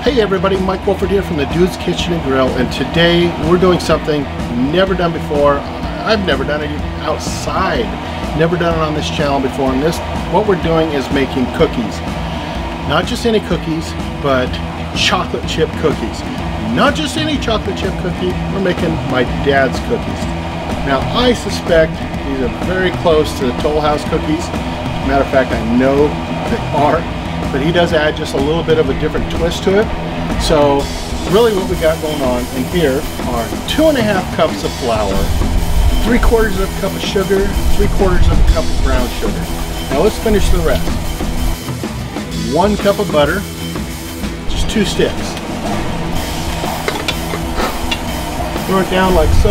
Hey everybody, Mike Wolford here from the Dude's Kitchen and Grill and today we're doing something never done before. I've never done it outside. Never done it on this channel before and this what we're doing is making cookies. Not just any cookies, but chocolate chip cookies. Not just any chocolate chip cookie, we're making my dad's cookies. Now I suspect these are very close to the Toll House cookies. Matter of fact, I know they are but he does add just a little bit of a different twist to it. So really what we got going on in here are two and a half cups of flour, three quarters of a cup of sugar, three quarters of a cup of brown sugar. Now let's finish the rest. One cup of butter, just two sticks. Throw it down like so.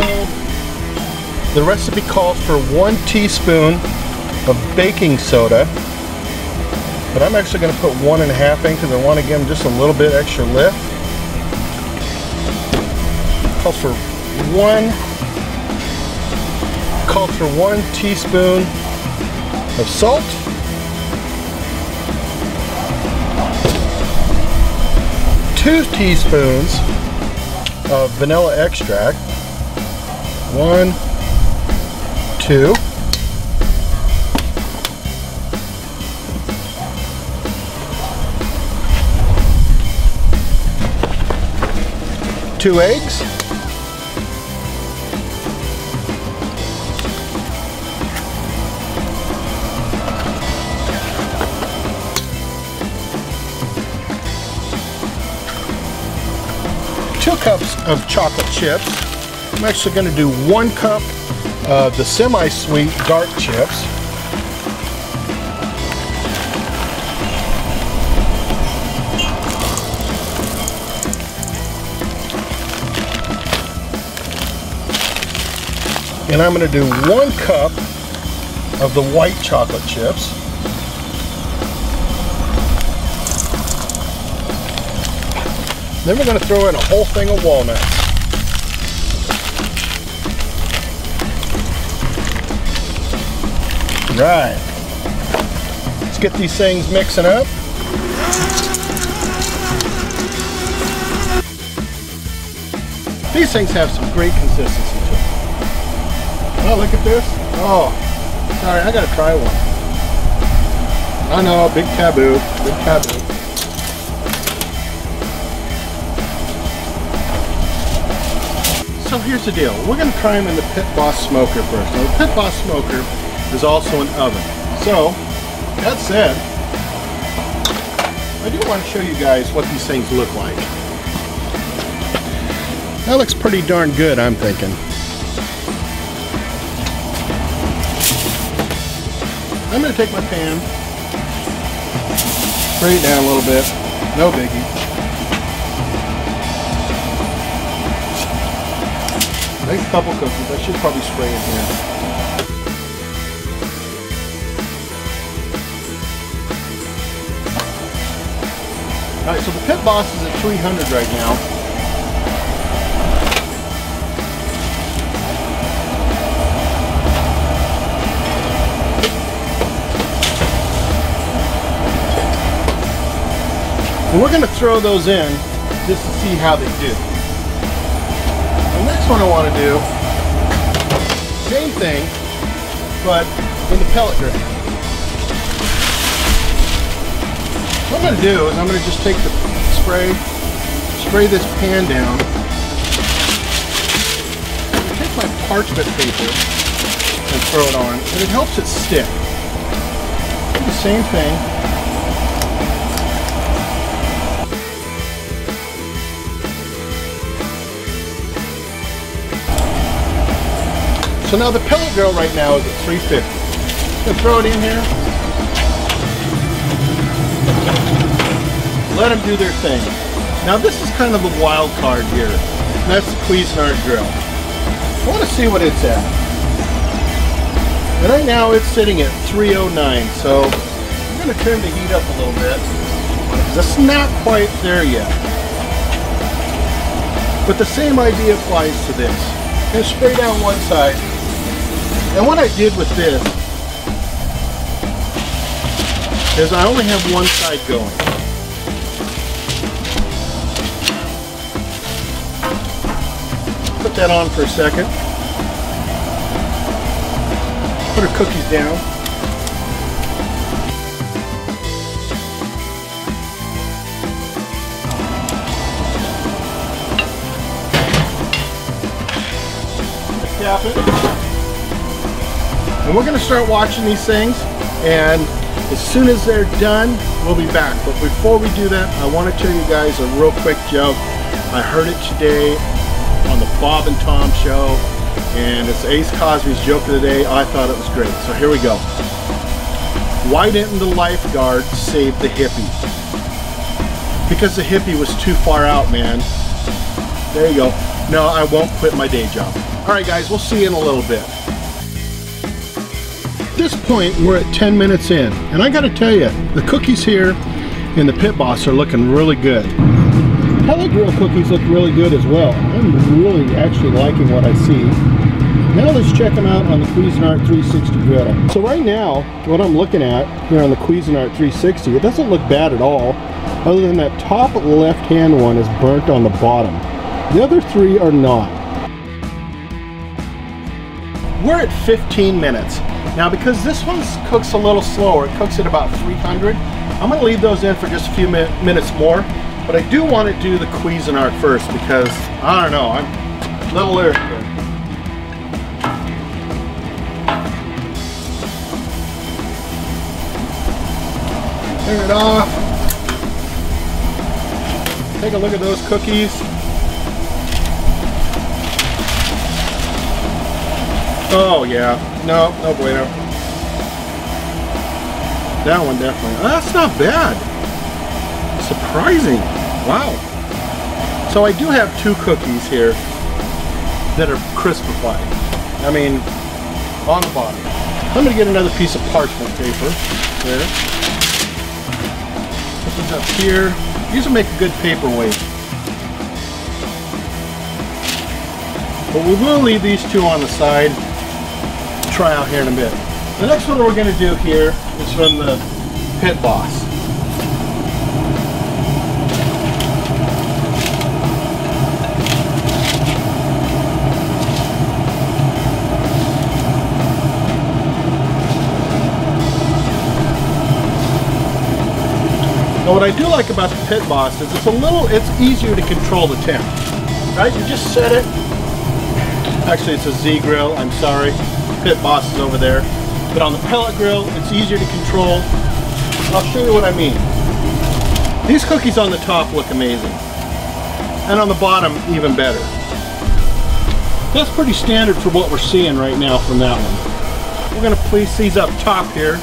The recipe calls for one teaspoon of baking soda but I'm actually going to put one and a half in because I want to give them just a little bit extra lift. Calls for one calls for one teaspoon of salt. Two teaspoons of vanilla extract. One, two. Two eggs. Two cups of chocolate chips. I'm actually going to do one cup of the semi-sweet dark chips. And I'm going to do one cup of the white chocolate chips. Then we're going to throw in a whole thing of walnuts. Right. Let's get these things mixing up. These things have some great consistency. Oh, look at this. Oh, sorry, I gotta try one. I know, big taboo, big taboo. So here's the deal. We're gonna try them in the Pit Boss Smoker first. Now the Pit Boss Smoker is also an oven. So, that said, I do want to show you guys what these things look like. That looks pretty darn good, I'm thinking. I'm going to take my pan, spray it down a little bit, no biggie. I make a couple cookies, I should probably spray it here. Alright, so the Pit Boss is at 300 right now. And we're going to throw those in just to see how they do. The next one I want to do, same thing, but in the pellet grill. What I'm going to do is I'm going to just take the spray, spray this pan down, take my parchment paper and throw it on, and it helps it stick. Do the same thing, So now the pellet grill right now is at 350. Gonna throw it in here. Let them do their thing. Now this is kind of a wild card here. That's the Cuisinart grill. I want to see what it's at. And right now it's sitting at 309, so I'm going to turn the heat up a little bit. It's not quite there yet. But the same idea applies to this. To spray down one side and what I did with this is I only have one side going. Put that on for a second. Put our cookies down. cap it. And we're gonna start watching these things and as soon as they're done, we'll be back. But before we do that, I want to tell you guys a real quick joke. I heard it today on the Bob and Tom show, and it's Ace Cosby's joke of the day. I thought it was great. So here we go. Why didn't the lifeguard save the hippie? Because the hippie was too far out, man. There you go. No, I won't quit my day job. All right, guys, we'll see you in a little bit this point, we're at 10 minutes in. And I gotta tell you, the cookies here in the Pit Boss are looking really good. Pellet Grill cookies look really good as well. I'm really actually liking what I see. Now let's check them out on the Cuisinart 360 griddle. So right now, what I'm looking at here on the Cuisinart 360, it doesn't look bad at all, other than that top left-hand one is burnt on the bottom. The other three are not. We're at 15 minutes. Now because this one cooks a little slower, it cooks at about 300, I'm going to leave those in for just a few mi minutes more. But I do want to do the Cuisinart first because, I don't know, I'm a little leery here. Turn it off. Take a look at those cookies. Oh yeah, no, no bueno. That one definitely. Oh, that's not bad. Surprising. Wow. So I do have two cookies here that are crispified. I mean, on the bottom. I'm going to get another piece of parchment paper. There. Put these up here. These will make a good paperweight. But we will leave these two on the side try out here in a bit. The next one we're going to do here is from the Pit Boss. Now what I do like about the Pit Boss is it's a little, it's easier to control the temp. Right, you just set it. Actually it's a Z grill, I'm sorry pit boss is over there. But on the pellet grill, it's easier to control. I'll show you what I mean. These cookies on the top look amazing. And on the bottom, even better. That's pretty standard for what we're seeing right now from that one. We're gonna place these up top here.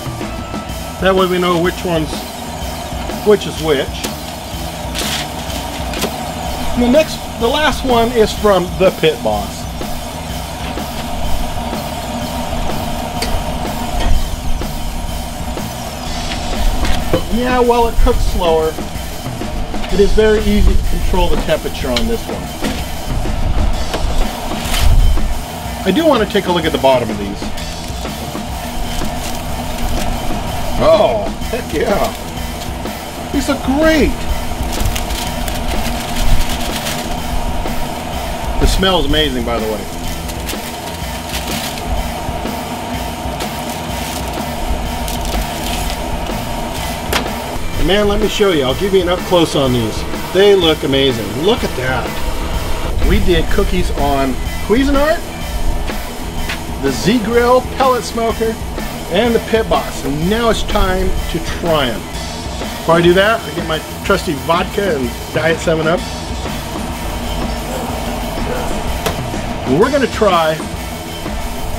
That way we know which one's, which is which. And the next, the last one is from the Pit Boss. Yeah, well, it cooks slower. It is very easy to control the temperature on this one. I do want to take a look at the bottom of these. Oh, heck yeah. These are great. The smell is amazing, by the way. Man, let me show you. I'll give you an up close on these. They look amazing. Look at that. We did cookies on Cuisinart, the Z-Grill pellet smoker, and the Pit Boss. And now it's time to try them. Before I do that, I get my trusty vodka and Diet 7-Up. We're gonna try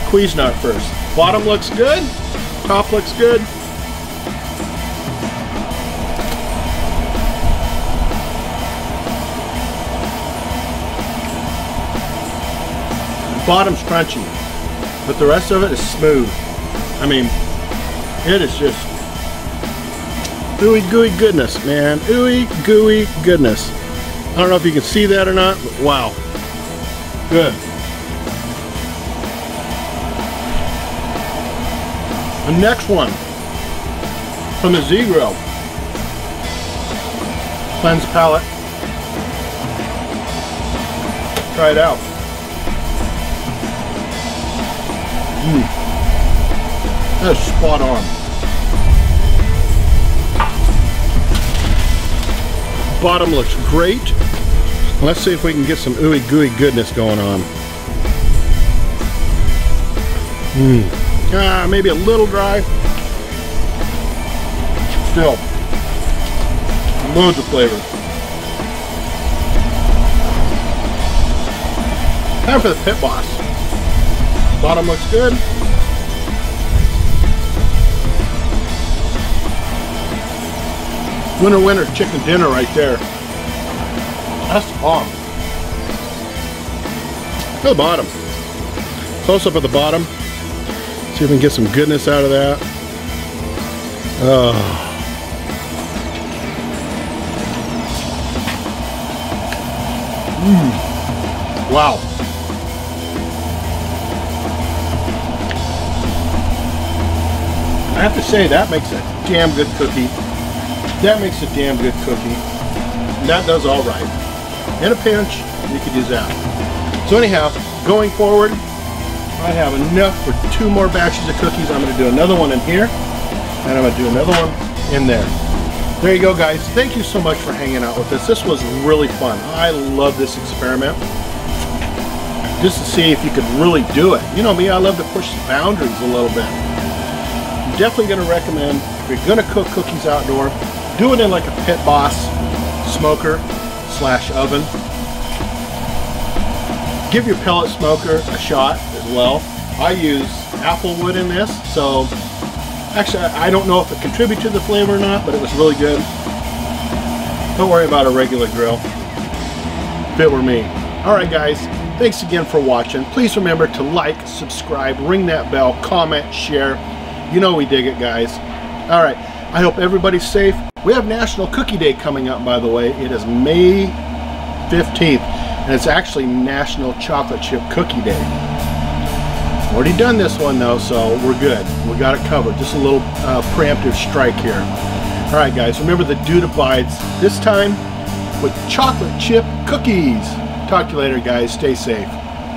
Cuisinart first. Bottom looks good, top looks good, bottom's crunchy, but the rest of it is smooth. I mean, it is just ooey gooey goodness, man. Ooey gooey goodness. I don't know if you can see that or not, but wow. Good. The next one from the Z-Grill. Cleanse palate. Try it out. Mm. That's spot on. Bottom looks great. Let's see if we can get some ooey gooey goodness going on. Mm. Ah, maybe a little dry. Still, loads of flavor. Time for the pit boss. Bottom looks good. Winner winner chicken dinner right there. That's bomb. To the bottom. Close up at the bottom. See if we can get some goodness out of that. Oh. Mmm. Wow. I have to say that makes a damn good cookie. That makes a damn good cookie. that does all right. In a pinch, you could use that. So anyhow, going forward, I have enough for two more batches of cookies. I'm going to do another one in here, and I'm going to do another one in there. There you go, guys. Thank you so much for hanging out with us. This was really fun. I love this experiment. Just to see if you could really do it. You know me, I love to push the boundaries a little bit. Definitely going to recommend, if you're going to cook cookies outdoor, do it in like a Pit Boss smoker slash oven. Give your pellet smoker a shot as well. I use apple wood in this, so actually I don't know if it contributed to the flavor or not, but it was really good. Don't worry about a regular grill. If it were me. Alright guys, thanks again for watching. Please remember to like, subscribe, ring that bell, comment, share. You know we dig it guys. Alright, I hope everybody's safe. We have National Cookie Day coming up, by the way. It is May 15th, and it's actually National Chocolate Chip Cookie Day. Already done this one, though, so we're good. We got it covered. Just a little uh, preemptive strike here. All right, guys, remember the dude abides this time with chocolate chip cookies. Talk to you later, guys. Stay safe.